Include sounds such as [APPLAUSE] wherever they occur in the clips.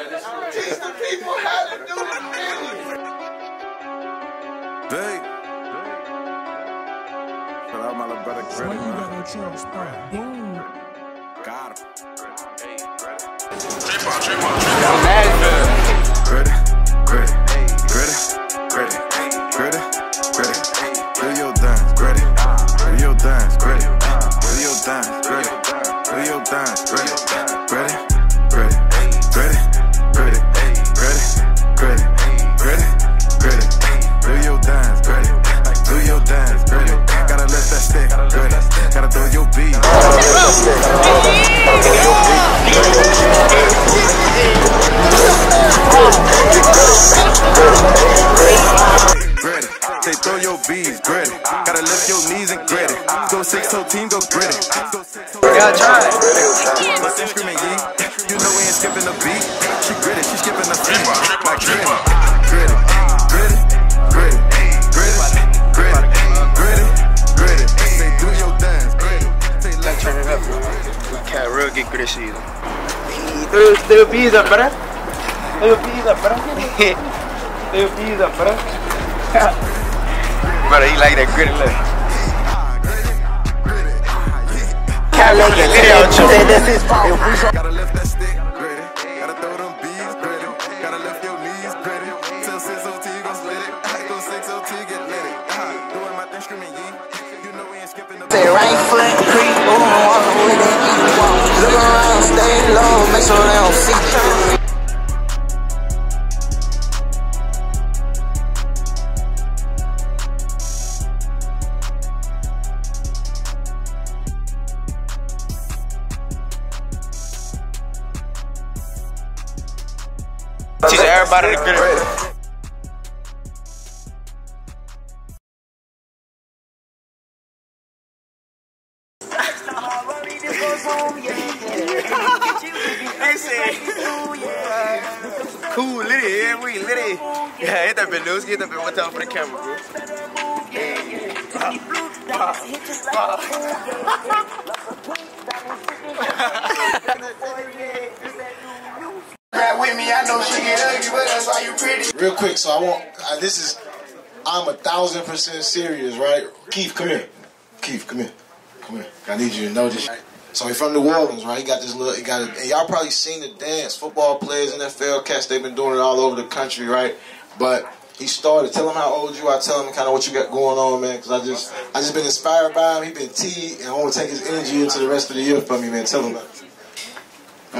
Teach the people how to do the thing. Big. Shout out my little brother When Credit. you got no Charles Brown. Boom. Got him. Nashville. Credit, credit, Go team, go griddy. Go six toe Gotta try it. my thing screaming yee. You know we ain't skipping a beat. She griddy, she skipping a beat. Like griddy, griddy, griddy, griddy, griddy, griddy, griddy, griddy. Say do your dance, griddy. Say let Turn it up. Cat real get good season. Throw throw your bees up, brother. Throw your bees up, brother. Throw your bees up, brother. [LAUGHS] brother, he like that griddy look. Cat love the video, too. Gotta lift that. Gotta throw them griddy. Gotta lift your knees, griddy. Till 6 OT gon' split it. Go 6 OT get lit it. My thing screaming ain't Say right foot creep, boom, walk with it. Look around, stay low, make sure they don't see. Everybody the griddy. They said, cool, lit it, yeah, we lit it. Yeah, hit that bit, Lewis. Hit that bit one time for the camera, bro. Rap with me, I know she get ugly, but that's why you pretty. Real quick, so I want. Uh, this is. I'm a thousand percent serious, right? Keith, come here. Keith, come here. Come here. I need you to know this. So he from New Orleans, right? He got this little. He got. Y'all probably seen the dance. Football players, in NFL cats, they've been doing it all over the country, right? But he started. Tell him how old you are. Tell him kind of what you got going on, man. Because I just, I just been inspired by him. He been T, and I want to take his energy into the rest of the year for me, man. Tell him it.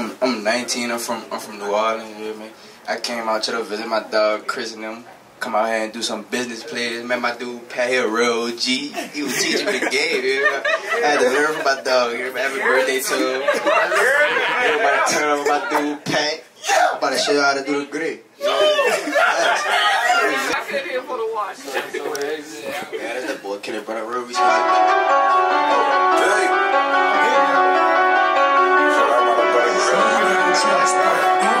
I'm, I'm 19. I'm from I'm from New Orleans. You hear me? I came out to visit my dog Chris and them. Come out here and do some business plays. Man, my dude Pat here, real OG. He was teaching me the game. You know? I had to learn from my dog. You know? Happy birthday to him. Everybody turn up my dude Pat. I'm about to show you how to do the grit. You know? I came here for the watch. Yeah, that's the boy Kenny brother. Real respect. Charles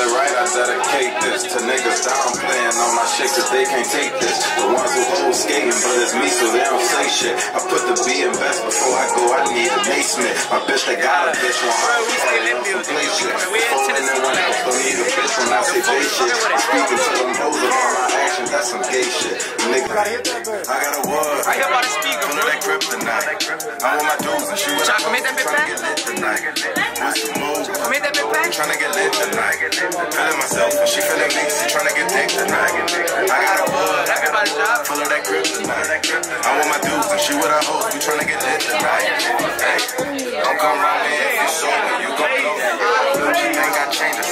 see It's only right I dedicate this to niggas down playing on my shit cause they can't take this. The ones who hold skating, but it's me so they don't say shit. I put the B in best before I go, I need a basement. My bitch that got a bitch want her we say lit music. play shit. We in Tennessee Before tonight. anyone else don't need a bitch when I say they shit. I'm speaking to them hoes about my actions, that's some gay shit. Nigga, I got a word. I hear about the speaker, Full bro. that kryptonite. I want my dudes and shoot. Chuck, come hit that bit Tryna back. get lit tonight. With some moves. Come hit that bit back. Tryna get lit tonight. Feeling myself and she feeling me. She trying to get dick tonight. I got a bud. I get my job. Full of that grip tonight. I want my dudes and she with her hoes. We trying to get lit tonight. Hey, don't come round me if you show me. You gon' blow Ain't got changes.